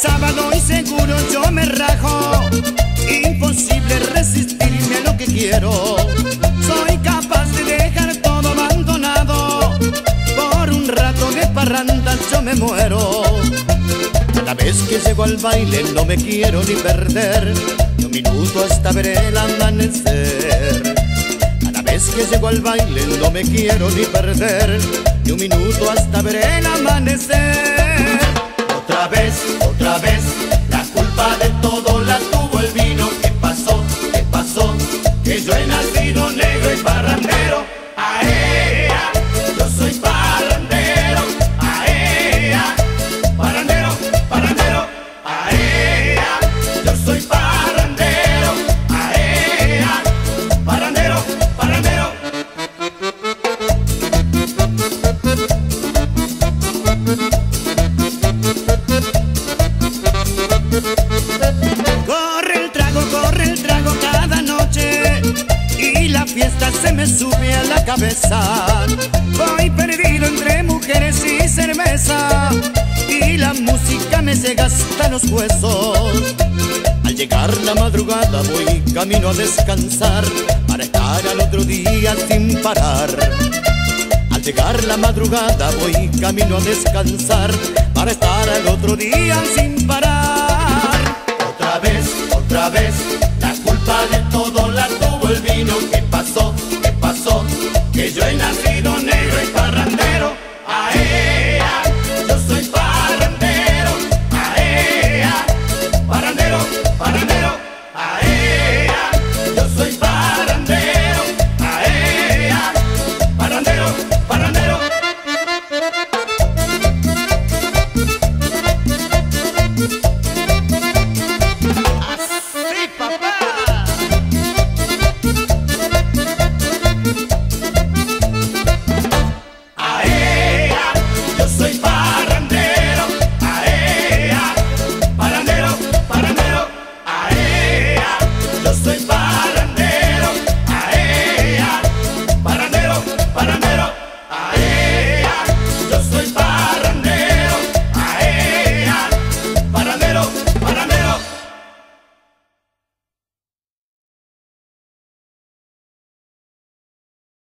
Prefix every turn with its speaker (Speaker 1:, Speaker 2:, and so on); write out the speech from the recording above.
Speaker 1: sábado y seguro yo me rajo. Imposible resistirme a lo que quiero. Soy capaz de dejar todo abandonado. Por un rato de parranda yo me muero. Cada vez que llego al baile no me quiero ni perder. Ni un minuto hasta ver el amanecer. Cada vez que llego al baile no me quiero ni perder. Ni un minuto hasta ver el amanecer.
Speaker 2: Otra vez,
Speaker 1: me sube a la cabeza. Voy perdido entre mujeres y cerveza y la música me llega hasta los huesos. Al llegar la madrugada voy camino a descansar para estar al otro día sin parar. Al llegar la madrugada voy camino a descansar para estar al otro día sin parar.
Speaker 2: Otra vez, otra vez,